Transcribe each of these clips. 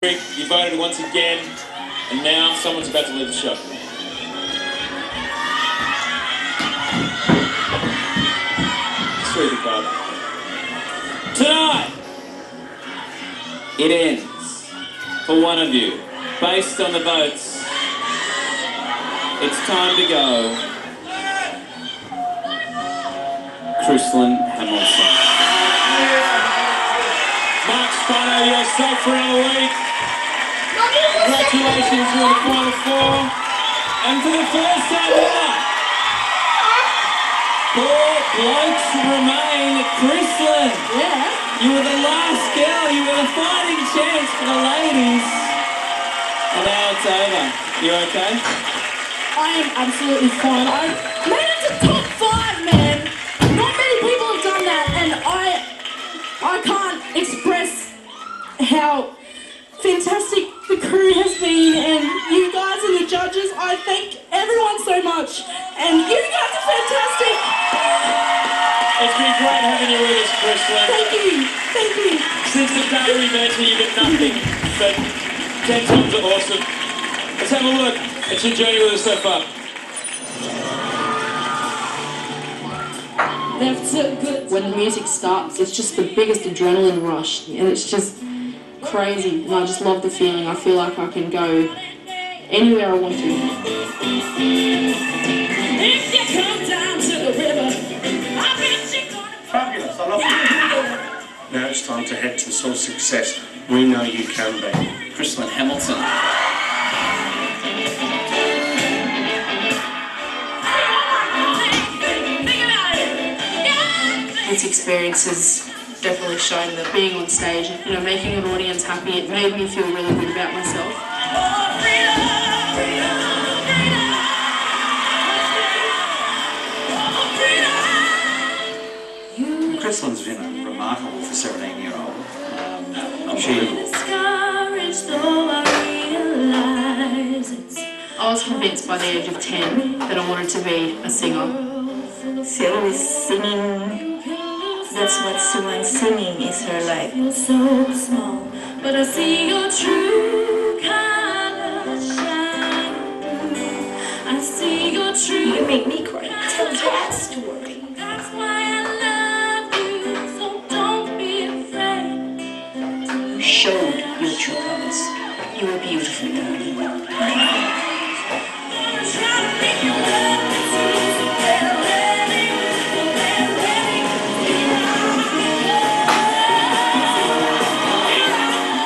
You voted once again, and now someone's about to leave the show. Sweetie card. Tonight, it ends for one of you. Based on the votes, it's time to go. Chrislyn Hamilton. Spano, you're safe for another week. Congratulations, you're in the final four. And for the first time ever, four blokes remain. Chrislyn, Yeah. you were the last girl. You were the fighting chance for the ladies. And now it's over. You okay? I am absolutely fine. I made it to top I thank everyone so much, and you guys are fantastic. It's been great having you with us, Chrislyn. Thank you, thank you. Since the day we met you, you've been nothing but ten times are awesome. Let's have a look at your journey with us so far. That's so good. When the music starts, it's just the biggest adrenaline rush, and it's just crazy. And I just love the feeling. I feel like I can go anywhere I want to. If you come down to the river, I bet you're gonna Fabulous, I love it. Now it's time to head to some success. We know you can be. Chrislyn Hamilton. think about it. Yeah. This experience has definitely shown that being on stage, you know, making an audience happy, it made me feel really good about myself. Oh, freedom. Freedom. Chrislyn's been a remarkable for 17 year old. Um, she Discouraged, though I realize it's I was convinced by the age of 10 that I wanted to be a singer. Sylvie singing. That's what Sylvan singing is her life. feel so small, but I see your true colors shine. I see your true. You make me cry. Tell that story. That's You showed your true colors. You were beautiful, darling. Try to make you love me too, so get ready, get ready.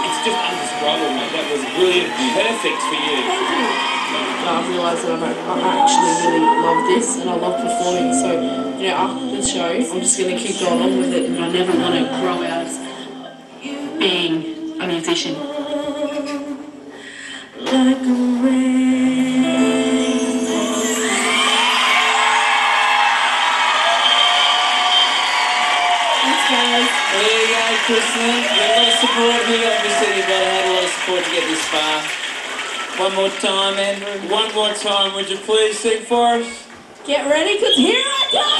It's just indescribable, mate. That was brilliant, perfect for you. Thank you. I've realised that I, I actually really love this and I love performing. So, you know, after the show, I'm just going to keep going on with it and I never want to grow out of being a musician. Like a. Thanks, guys. Well, there you go, Chrislyn. You got a lot of support here. Obviously, you've got to have a lot of support to get this far. One more time, Andrew. One more time. Would you please sing for us? Get ready, because here I come!